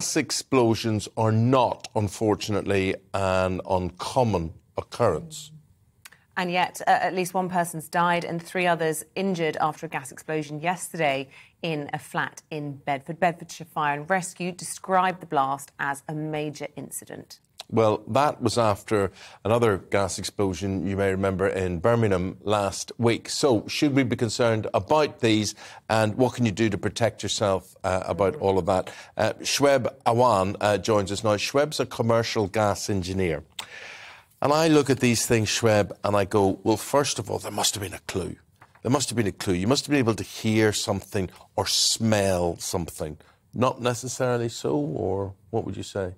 Gas explosions are not, unfortunately, an uncommon occurrence. And yet, uh, at least one person's died and three others injured after a gas explosion yesterday in a flat in Bedford. Bedfordshire Fire and Rescue described the blast as a major incident. Well, that was after another gas explosion, you may remember, in Birmingham last week. So, should we be concerned about these and what can you do to protect yourself uh, about all of that? Uh, Shoaib Awan uh, joins us now. Shoaib's a commercial gas engineer. And I look at these things, Shoaib, and I go, well, first of all, there must have been a clue. There must have been a clue. You must have been able to hear something or smell something. Not necessarily so, or what would you say?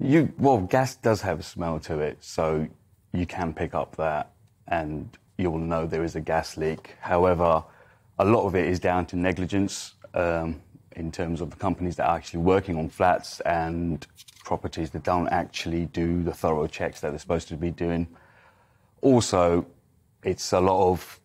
You well, gas does have a smell to it, so you can pick up that, and you will know there is a gas leak. However, a lot of it is down to negligence um, in terms of the companies that are actually working on flats and properties that don't actually do the thorough checks that they're supposed to be doing. Also, it's a lot of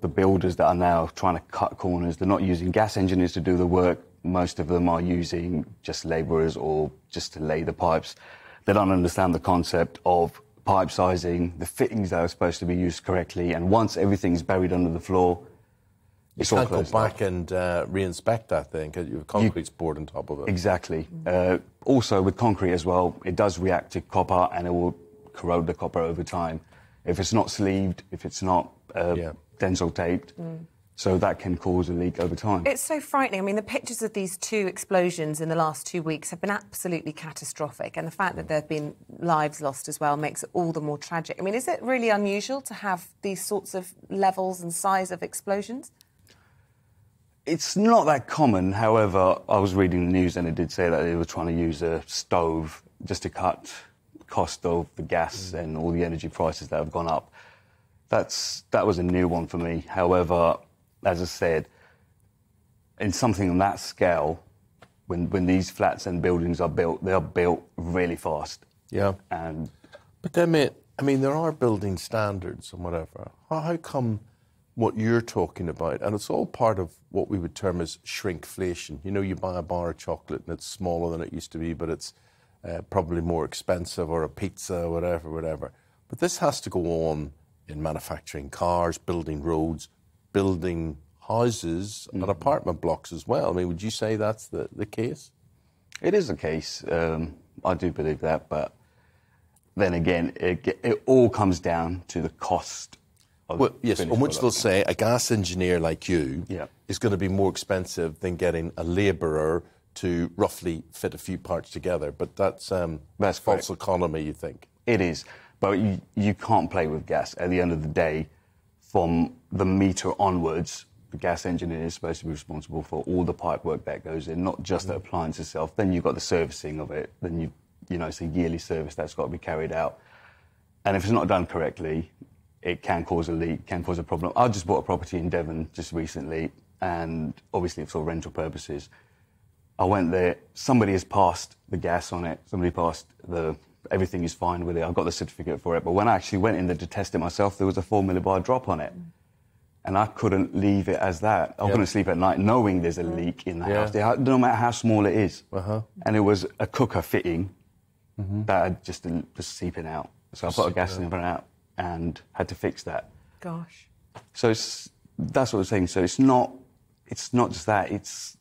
the builders that are now trying to cut corners. They're not using gas engineers to do the work most of them are using just labourers or just to lay the pipes. They don't understand the concept of pipe sizing, the fittings that are supposed to be used correctly, and once everything's buried under the floor, it's you all can't go back off. and uh, re-inspect that thing because you have concrete's poured on top of it. Exactly. Uh, also, with concrete as well, it does react to copper and it will corrode the copper over time. If it's not sleeved, if it's not uh, yeah. denso taped, mm. So that can cause a leak over time. It's so frightening. I mean, the pictures of these two explosions in the last two weeks have been absolutely catastrophic. And the fact that there have been lives lost as well makes it all the more tragic. I mean, is it really unusual to have these sorts of levels and size of explosions? It's not that common. However, I was reading the news and it did say that they were trying to use a stove just to cut cost of the gas mm. and all the energy prices that have gone up. That's that was a new one for me. However, as I said, in something on that scale, when when these flats and buildings are built, they are built really fast. Yeah. And but then, mate, I mean, there are building standards and whatever. How, how come what you're talking about, and it's all part of what we would term as shrinkflation. You know, you buy a bar of chocolate and it's smaller than it used to be, but it's uh, probably more expensive, or a pizza, whatever, whatever. But this has to go on in manufacturing cars, building roads, building houses mm. and apartment blocks as well. I mean, would you say that's the, the case? It is the case. Um, I do believe that, but then again, it, it all comes down to the cost. well, yes, on which they'll say a gas engineer like you yeah. is going to be more expensive than getting a labourer to roughly fit a few parts together. But that's um, that's false correct. economy, you think? It is, but you you can't play with gas. At the end of the day, from the meter onwards, the gas engineer is supposed to be responsible for all the pipe work that goes in, not just the mm. appliance itself. Then you've got the servicing of it. Then you, you know, it's a yearly service that's got to be carried out. And if it's not done correctly, it can cause a leak, can cause a problem. I just bought a property in Devon just recently, and obviously it's for rental purposes. I went there. Somebody has passed the gas on it. Somebody passed the everything is fine with it. I've got the certificate for it. But when I actually went in there to test it myself, there was a four millibar drop on it. And I couldn't leave it as that. I couldn't sleep at night knowing there's a leak in the yeah. house, no matter how small it is. Uh-huh. And it was a cooker fitting mm-hmm. that had just was seeping out. So I put a gas in out and had to fix that. Gosh. So that's what I'm saying. So it's not, it's not just that. It's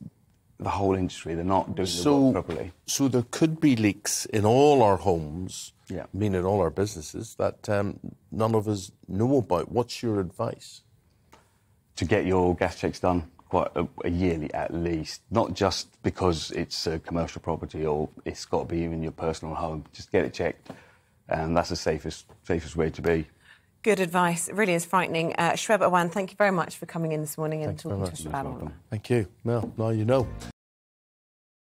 the whole industry. They're not doing so, the work properly. So there could be leaks in all our homes, yeah. I mean in all our businesses, that um, none of us know about. What's your advice? To get your gas checks done quite a, a yearly at least, not just because it's a commercial property or it's got to be in your personal home. Just get it checked, and that's the safest safest way to be. Good advice. It really is frightening. Uh, Shoaib Awan, thank you very much for coming in this morning and talking to us about all Thank you. Well, now you know.